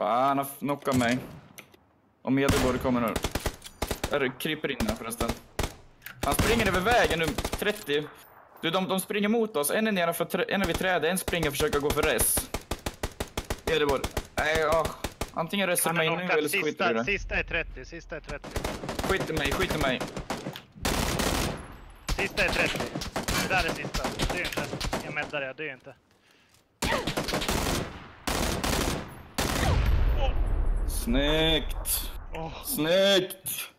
Fan, han har knockat mig. Och Medelgård kommer nu. Eller kryper in här förresten. Han springer över vägen nu, 30. Du, de, de springer mot oss. En är nedanför, en är vid trädet, en springer och försöker gå för res. Medelgård. Nej, ja. Antingen resar mig är nu eller så skiter du det. sista är 30, sista är 30. Skit i mig, skit i mig. Sista är 30. Det där är sista. Dö inte. Jag meddar det, dö inte. Snyggt! Åh, Snyggt!